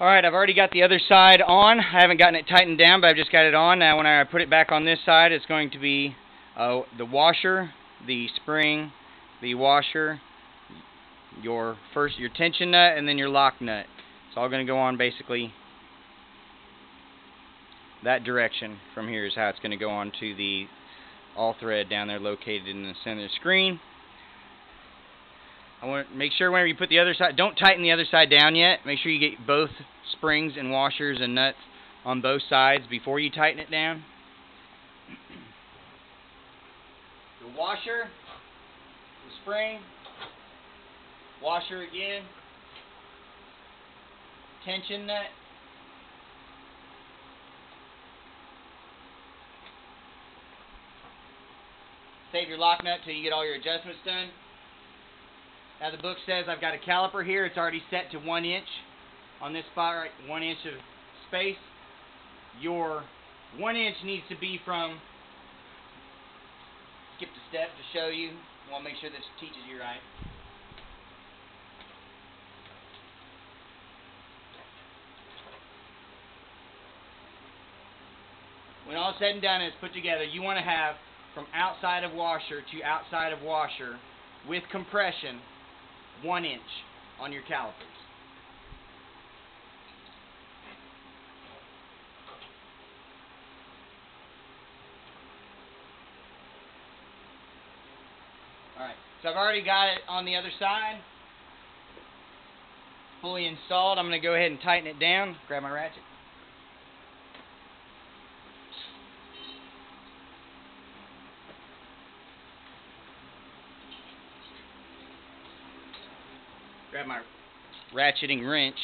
Alright, I've already got the other side on. I haven't gotten it tightened down, but I've just got it on. Now when I put it back on this side, it's going to be uh, the washer, the spring, the washer, your first your tension nut, and then your lock nut. It's all going to go on basically that direction from here is how it's going to go on to the all thread down there located in the center of the screen. I want to make sure whenever you put the other side, don't tighten the other side down yet. Make sure you get both springs and washers and nuts on both sides before you tighten it down. The washer, the spring, washer again, tension nut, save your lock nut till you get all your adjustments done. Now the book says I've got a caliper here. It's already set to one inch on this spot, right? One inch of space. Your one inch needs to be from, skip the step to show you. I want to make sure this teaches you right. When all said and done is put together, you want to have from outside of washer to outside of washer with compression one inch on your calipers. Alright, so I've already got it on the other side. Fully installed. I'm going to go ahead and tighten it down. Grab my ratchet. Grab my ratcheting wrench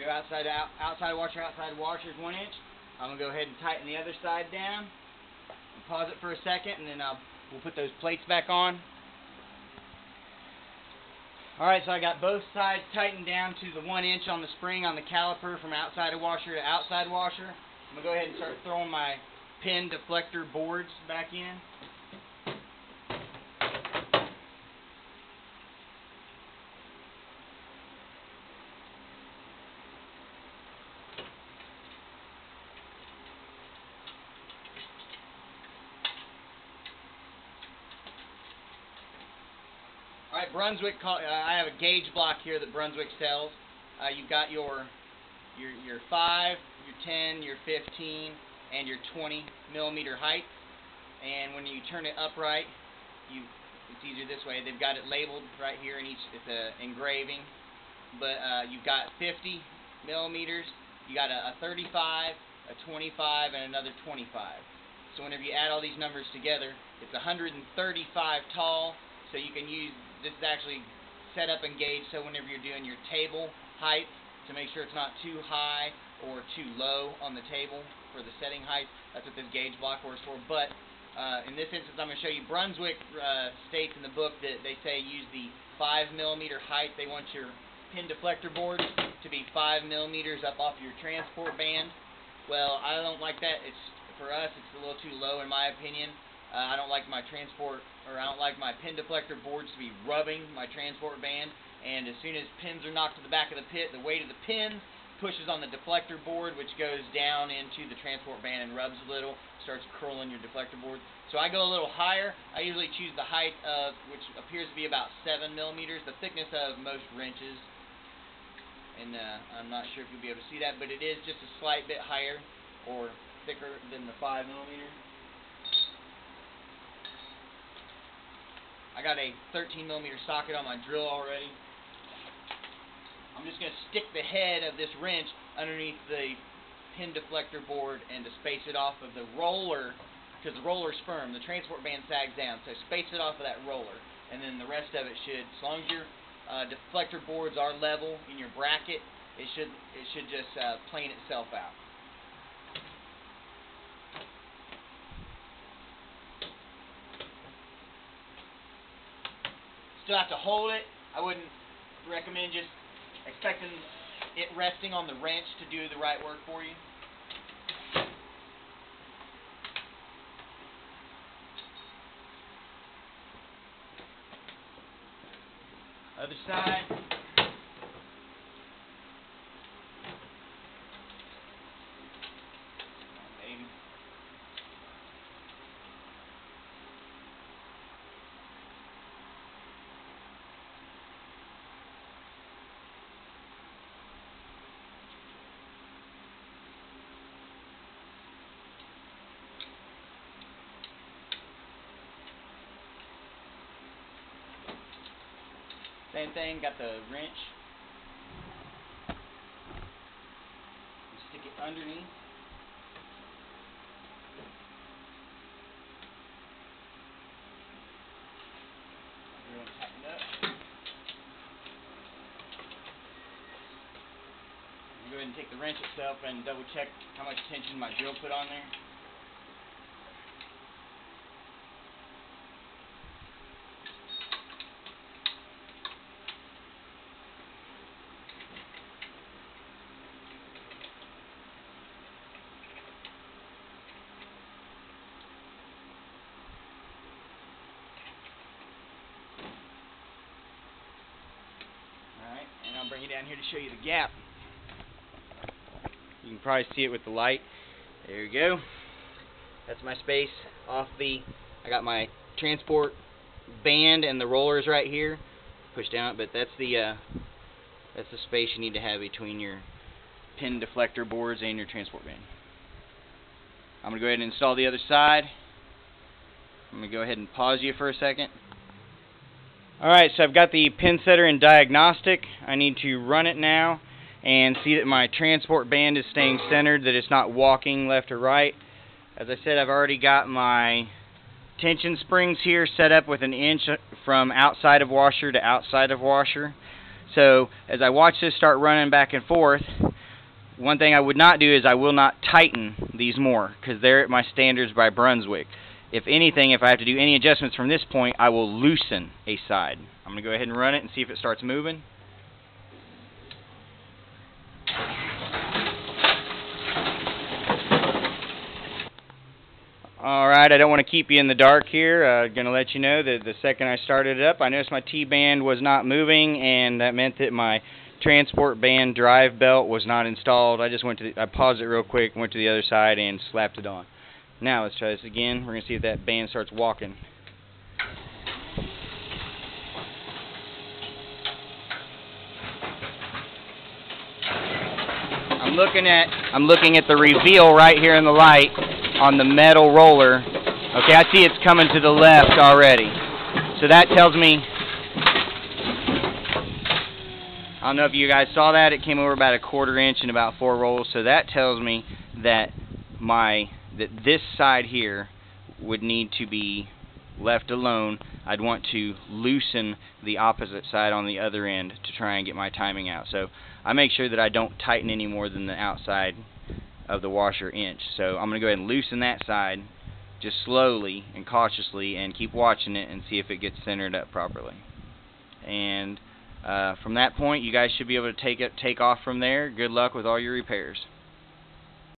your outside out, outside washer, outside washer is one inch. I'm gonna go ahead and tighten the other side down. Pause it for a second, and then I'll, we'll put those plates back on. Alright, so I got both sides tightened down to the one inch on the spring on the caliper from outside washer to outside washer. I'm gonna go ahead and start throwing my pin deflector boards back in. Alright, Brunswick, uh, I have a gauge block here that Brunswick sells. Uh, you've got your, your, your 5, your 10, your 15, and your 20 millimeter height. And when you turn it upright, you it's easier this way. They've got it labeled right here in each, it's a engraving. But uh, you've got 50 millimeters, you got a, a 35, a 25, and another 25. So whenever you add all these numbers together, it's 135 tall, so you can use this is actually set up and gauged so whenever you're doing your table height to make sure it's not too high or too low on the table for the setting height. That's what this gauge block works for. But uh, in this instance, I'm going to show you Brunswick uh, states in the book that they say use the 5 millimeter height. They want your pin deflector boards to be 5 millimeters up off your transport band. Well, I don't like that. It's For us, it's a little too low in my opinion. Uh, I don't like my transport, or I don't like my pin deflector boards to be rubbing my transport band. And as soon as pins are knocked to the back of the pit, the weight of the pins pushes on the deflector board, which goes down into the transport band and rubs a little, starts curling your deflector board. So I go a little higher. I usually choose the height of, which appears to be about 7 millimeters, the thickness of most wrenches. And uh, I'm not sure if you'll be able to see that, but it is just a slight bit higher or thicker than the 5 millimeter. I got a 13 millimeter socket on my drill already. I'm just going to stick the head of this wrench underneath the pin deflector board and to space it off of the roller, because the roller's firm. The transport band sags down, so space it off of that roller. And then the rest of it should, as long as your uh, deflector boards are level in your bracket, it should it should just uh, plane itself out. Still have to hold it. I wouldn't recommend just expecting it resting on the wrench to do the right work for you. Other side. Same thing, got the wrench. stick it underneath. Go ahead and take the wrench itself and double check how much tension my drill put on there. Bring you down here to show you the gap. You can probably see it with the light. There you go. That's my space off the, I got my transport band and the rollers right here. Push down, but that's the, uh, that's the space you need to have between your pin deflector boards and your transport band. I'm going to go ahead and install the other side. I'm going to go ahead and pause you for a second. Alright, so I've got the pin setter in diagnostic. I need to run it now and see that my transport band is staying centered, that it's not walking left or right. As I said, I've already got my tension springs here set up with an inch from outside of washer to outside of washer. So as I watch this start running back and forth, one thing I would not do is I will not tighten these more because they're at my standards by Brunswick if anything, if I have to do any adjustments from this point, I will loosen a side. I'm going to go ahead and run it and see if it starts moving. Alright, I don't want to keep you in the dark here. I'm uh, going to let you know that the second I started it up, I noticed my T-band was not moving, and that meant that my transport band drive belt was not installed. I just went to the, I paused it real quick, went to the other side, and slapped it on. Now let's try this again. We're going to see if that band starts walking. I'm looking at I'm looking at the reveal right here in the light on the metal roller. Okay, I see it's coming to the left already. So that tells me I don't know if you guys saw that. It came over about a quarter inch and about four rolls. So that tells me that my that this side here would need to be left alone. I'd want to loosen the opposite side on the other end to try and get my timing out. So I make sure that I don't tighten any more than the outside of the washer inch. So I'm going to go ahead and loosen that side just slowly and cautiously and keep watching it and see if it gets centered up properly. And uh, from that point, you guys should be able to take it, take off from there. Good luck with all your repairs.